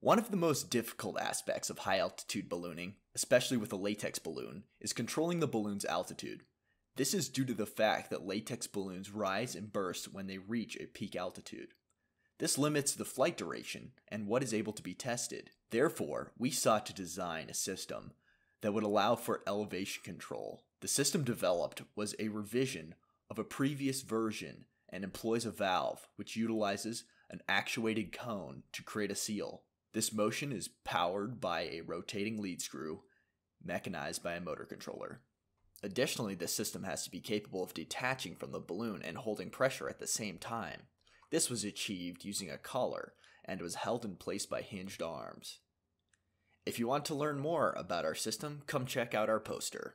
One of the most difficult aspects of high altitude ballooning, especially with a latex balloon, is controlling the balloon's altitude. This is due to the fact that latex balloons rise and burst when they reach a peak altitude. This limits the flight duration and what is able to be tested. Therefore, we sought to design a system that would allow for elevation control. The system developed was a revision of a previous version and employs a valve which utilizes an actuated cone to create a seal. This motion is powered by a rotating lead screw mechanized by a motor controller. Additionally, this system has to be capable of detaching from the balloon and holding pressure at the same time. This was achieved using a collar and was held in place by hinged arms. If you want to learn more about our system, come check out our poster.